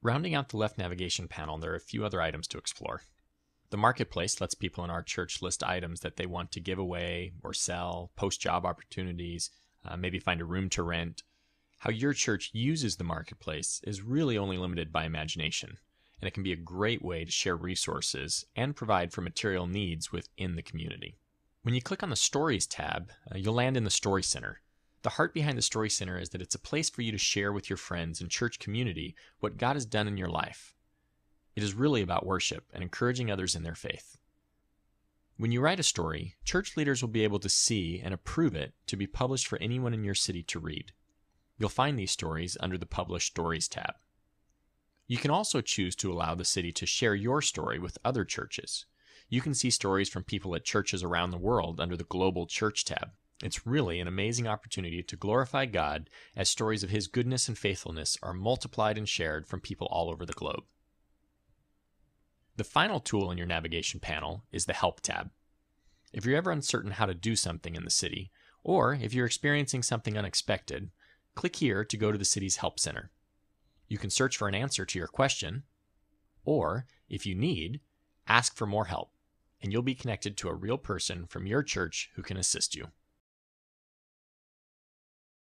Rounding out the left navigation panel, there are a few other items to explore. The marketplace lets people in our church list items that they want to give away or sell, post job opportunities, uh, maybe find a room to rent. How your church uses the marketplace is really only limited by imagination, and it can be a great way to share resources and provide for material needs within the community. When you click on the Stories tab, uh, you'll land in the Story Center. The heart behind the Story Center is that it's a place for you to share with your friends and church community what God has done in your life. It is really about worship and encouraging others in their faith. When you write a story, church leaders will be able to see and approve it to be published for anyone in your city to read. You'll find these stories under the Publish Stories tab. You can also choose to allow the city to share your story with other churches. You can see stories from people at churches around the world under the Global Church tab. It's really an amazing opportunity to glorify God as stories of His goodness and faithfulness are multiplied and shared from people all over the globe. The final tool in your navigation panel is the Help tab. If you're ever uncertain how to do something in the city, or if you're experiencing something unexpected, click here to go to the city's Help Center. You can search for an answer to your question, or, if you need, ask for more help, and you'll be connected to a real person from your church who can assist you.